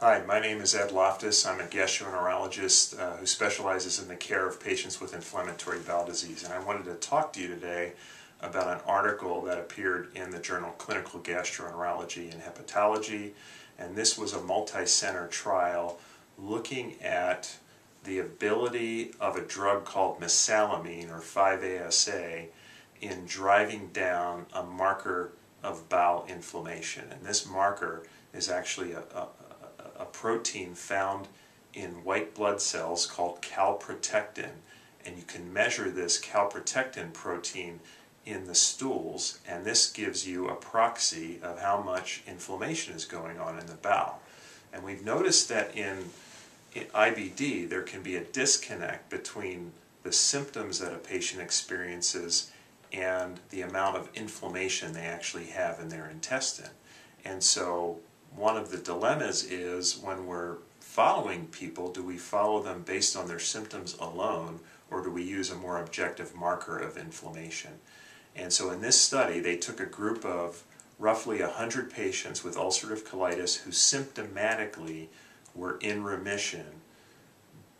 Hi, my name is Ed Loftus. I'm a gastroenterologist uh, who specializes in the care of patients with inflammatory bowel disease. And I wanted to talk to you today about an article that appeared in the journal Clinical Gastroenterology and Hepatology. And this was a multi-center trial looking at the ability of a drug called mesalamine or 5-ASA in driving down a marker of bowel inflammation. And this marker is actually a, a, a protein found in white blood cells called calprotectin. And you can measure this calprotectin protein in the stools, and this gives you a proxy of how much inflammation is going on in the bowel. And we've noticed that in, in IBD, there can be a disconnect between the symptoms that a patient experiences and the amount of inflammation they actually have in their intestine. And so one of the dilemmas is when we're following people, do we follow them based on their symptoms alone or do we use a more objective marker of inflammation? And so in this study, they took a group of roughly 100 patients with ulcerative colitis who symptomatically were in remission,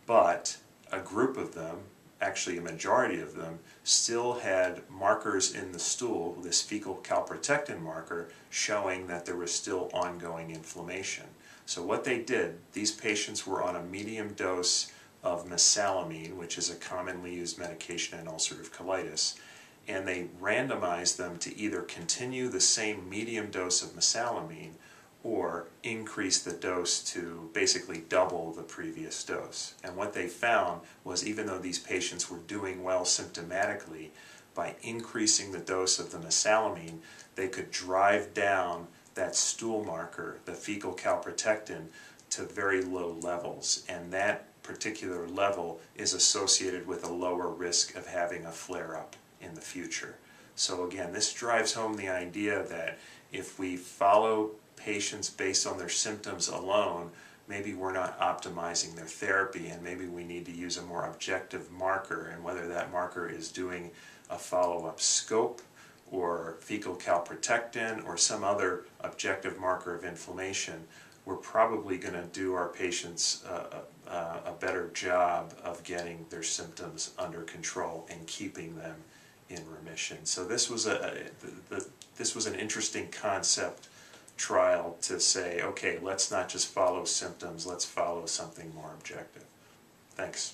but a group of them actually a majority of them, still had markers in the stool, this fecal calprotectin marker, showing that there was still ongoing inflammation. So what they did, these patients were on a medium dose of mesalamine, which is a commonly used medication in ulcerative colitis, and they randomized them to either continue the same medium dose of mesalamine or increase the dose to basically double the previous dose. And what they found was even though these patients were doing well symptomatically, by increasing the dose of the mesalamine, they could drive down that stool marker, the fecal calprotectin, to very low levels. And that particular level is associated with a lower risk of having a flare-up in the future. So again, this drives home the idea that if we follow patients based on their symptoms alone, maybe we're not optimizing their therapy and maybe we need to use a more objective marker and whether that marker is doing a follow-up scope or fecal calprotectin or some other objective marker of inflammation, we're probably going to do our patients uh, uh, a better job of getting their symptoms under control and keeping them in remission. So this was a, the, the, this was an interesting concept trial to say, okay, let's not just follow symptoms, let's follow something more objective. Thanks.